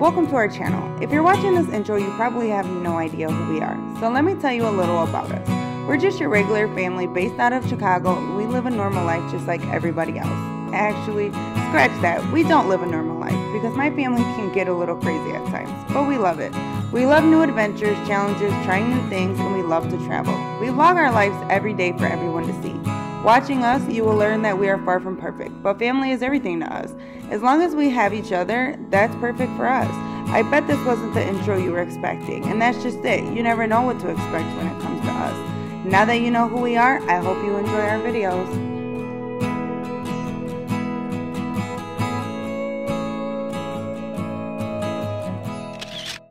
Welcome to our channel. If you're watching this intro, you probably have no idea who we are. So let me tell you a little about us. We're just your regular family based out of Chicago. We live a normal life just like everybody else. Actually, scratch that. We don't live a normal life because my family can get a little crazy at times, but we love it. We love new adventures, challenges, trying new things, and we love to travel. We vlog our lives every day for everyone to see. Watching us, you will learn that we are far from perfect, but family is everything to us. As long as we have each other, that's perfect for us. I bet this wasn't the intro you were expecting, and that's just it. You never know what to expect when it comes to us. Now that you know who we are, I hope you enjoy our videos.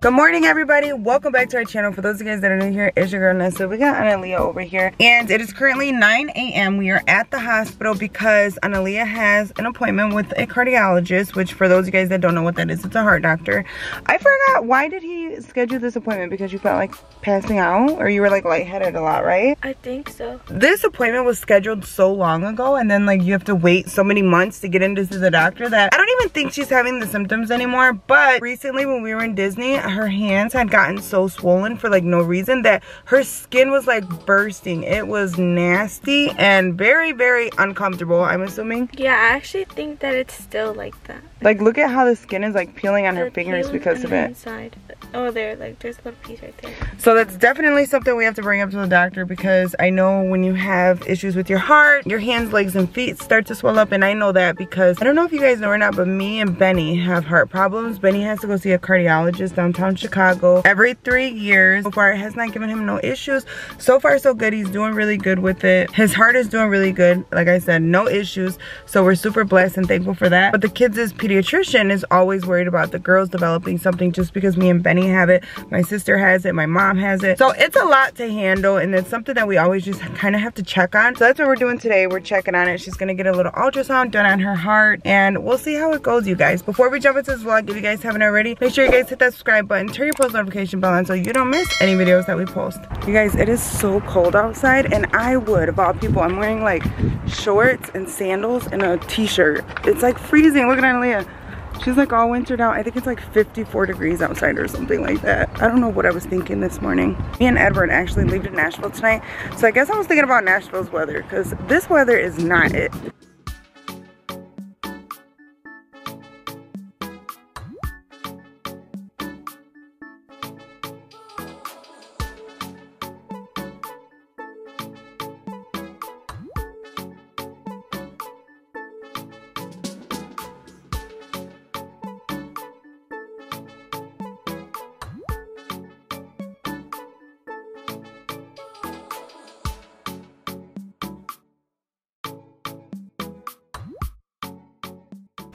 Good morning, everybody. Welcome back to our channel. For those of you guys that are new here, it's your girl Nessa. We got Analeigha over here, and it is currently 9 a.m. We are at the hospital because Analeigha has an appointment with a cardiologist, which for those of you guys that don't know what that is, it's a heart doctor. I forgot, why did he schedule this appointment? Because you felt like passing out, or you were like lightheaded a lot, right? I think so. This appointment was scheduled so long ago, and then like you have to wait so many months to get in to see the doctor that I don't even think she's having the symptoms anymore. But recently when we were in Disney, her hands had gotten so swollen for like no reason that her skin was like bursting. It was nasty and very, very uncomfortable, I'm assuming. Yeah, I actually think that it's still like that. Like look at how the skin is like peeling on her fingers because of it. Inside. Oh, there, like there's a little piece right there. So that's definitely something we have to bring up to the doctor because I know when you have issues with your heart, your hands, legs, and feet start to swell up. And I know that because I don't know if you guys know or not, but me and Benny have heart problems. Benny has to go see a cardiologist downtown Chicago every three years. So far, it has not given him no issues. So far, so good. He's doing really good with it. His heart is doing really good. Like I said, no issues. So we're super blessed and thankful for that. But the kids' pediatrician is always worried about the girls developing something just because me and Benny have it, my sister has it, my mom has it. So it's a lot to handle and it's something that we always just kind of have to check on. So that's what we're doing today. We're checking on it. She's gonna get a little ultrasound done on her heart and we'll see how it goes, you guys. Before we jump into this vlog, if you guys haven't already, make sure you guys hit that subscribe button, turn your post notification bell on so you don't miss any videos that we post. You guys, it is so cold outside and I would, of all people, I'm wearing like shorts and sandals and a t-shirt. It's like freezing. Look at Analeigha. She's like all wintered out. I think it's like 54 degrees outside or something like that. I don't know what I was thinking this morning. Me and Edward actually leave to Nashville tonight. So I guess I was thinking about Nashville's weather because this weather is not it.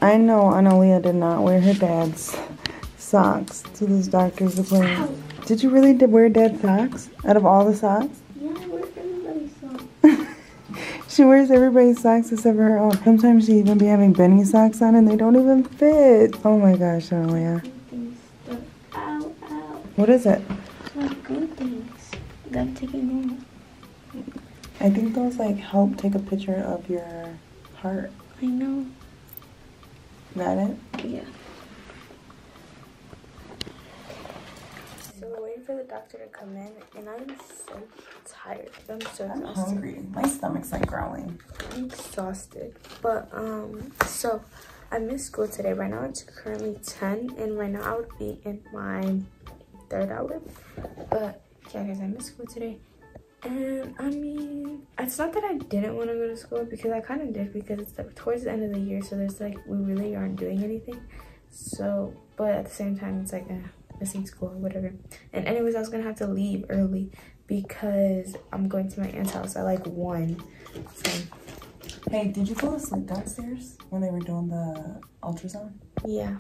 I know Analeigha did not wear her dad's socks to this doctor's appointment. Did you really wear dad's socks out of all the socks? Yeah, I wear everybody's socks. she wears everybody's socks except for her own. Sometimes she even be having Benny socks on and they don't even fit. Oh my gosh, Analeigha. Ow, ow. What is it? Like good things. I'm taking. I think those like help take a picture of your heart. I know. Got it? Yeah. So we're waiting for the doctor to come in, and I'm so tired. I'm so I'm exhausted. hungry. My stomach's like growling. I'm exhausted. But um, so I missed school today. Right now it's currently 10, and right now I would be in my third hour. But yeah, guys, I missed school today. And I mean, it's not that I didn't want to go to school because I kind of did because it's like towards the end of the year, so there's like we really aren't doing anything. So, but at the same time, it's like uh, missing school or whatever. And anyways, I was gonna have to leave early because I'm going to my aunt's house at like one. So Hey, did you fall asleep downstairs when they were doing the ultrasound? yeah,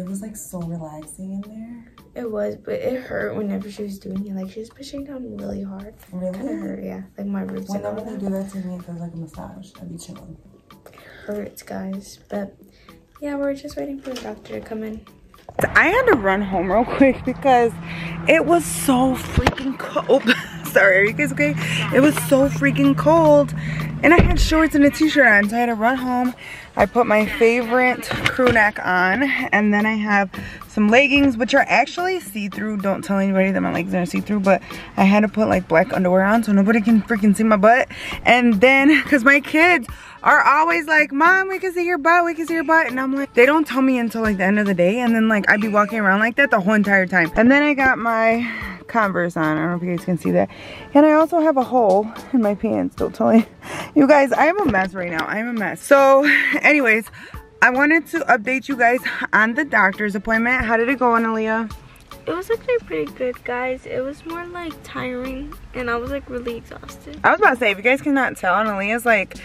It was like so relaxing in there. it was, but it hurt whenever she was doing it. Like she was pushing down really hard. Kind of Really? hurt, yeah. Like my ribs and all Whenever they do that to me, it feels like a massage. I'd be chilling. It hurts, guys. But yeah, we're just waiting for the doctor to come in. I had to run home real quick because it was so freaking cold. Sorry, are you guys okay? It was so freaking cold And I had shorts and a t-shirt on, so I had to run home. I put my favorite crew neck on, and then I have some leggings, which are actually see-through. Don't tell anybody that my legs are see-through, but I had to put like black underwear on so nobody can freaking see my butt. And then, cause my kids are always like, mom, we can see your butt, we can see your butt. And I'm like, they don't tell me until like the end of the day. And then like I'd be walking around like that the whole entire time. And then I got my Converse on. I don't know if you guys can see that. And I also have a hole in my pants. Don't tell me. You guys, I'm a mess right now. I'm a mess. So anyways, I wanted to update you guys on the doctor's appointment. How did it go, Analeigha? It was actually pretty good, guys. It was more like tiring and I was like really exhausted. I was about to say, if you guys cannot tell, Analeigha's like,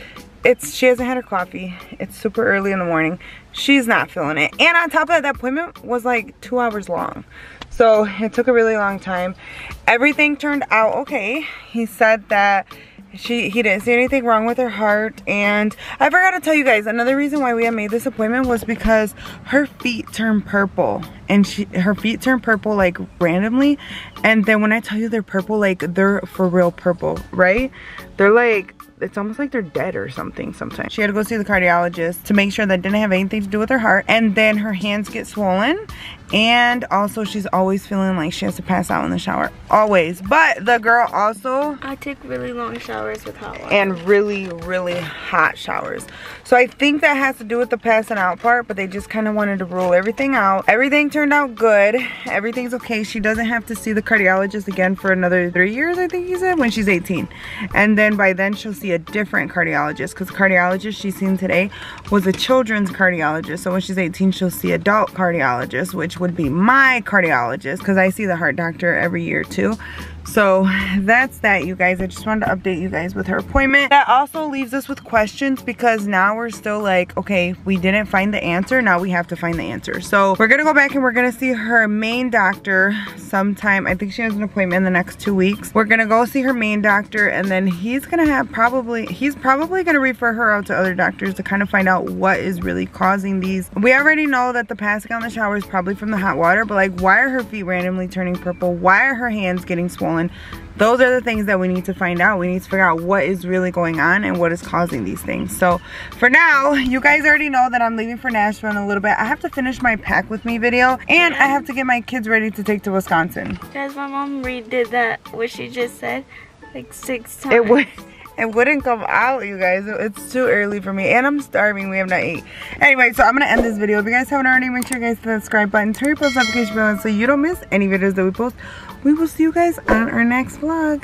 it's she hasn't had her coffee. It's super early in the morning. She's not feeling it. And on top of that, that appointment was like two hours long. So it took a really long time. Everything turned out okay. He said that she he didn't see anything wrong with her heart and I forgot to tell you guys another reason why we had made this appointment was because her feet turned purple and she her feet turned purple like randomly and then when I tell you they're purple like they're for real purple right? They're like it's almost like they're dead or something sometimes. She had to go see the cardiologist to make sure that didn't have anything to do with her heart. And then her hands get swollen. And also she's always feeling like she has to pass out in the shower. Always. But the girl also... I take really long showers with hot water. And really, really hot showers. So I think that has to do with the passing out part. But they just kind of wanted to rule everything out. Everything turned out good. Everything's okay. She doesn't have to see the cardiologist again for another three years, I think he said, when she's 18. And then by then she'll see see a different cardiologist because cardiologist she's seen today was a children's cardiologist. So when she's 18, she'll see adult cardiologist, which would be my cardiologist because I see the heart doctor every year too. So that's that, you guys. I just wanted to update you guys with her appointment. That also leaves us with questions because now we're still like, okay, we didn't find the answer. Now we have to find the answer. So we're going to go back and we're going to see her main doctor sometime. I think she has an appointment in the next two weeks. We're going to go see her main doctor and then he's going to have probably, he's probably going to refer her out to other doctors to kind of find out what is really causing these. We already know that the passing on the shower is probably from the hot water, but like why are her feet randomly turning purple? Why are her hands getting swollen? Swollen. Those are the things that we need to find out. We need to figure out what is really going on and what is causing these things. So for now, you guys already know that I'm leaving for Nashville in a little bit. I have to finish my pack with me video and I have to get my kids ready to take to Wisconsin. Guys, my mom redid that, what she just said, like six times. It would it wouldn't come out you guys it's too early for me and i'm starving we have not eaten anyway so i'm gonna end this video if you guys haven't already make sure you guys hit the subscribe button turn your post notification bell on so you don't miss any videos that we post we will see you guys on our next vlog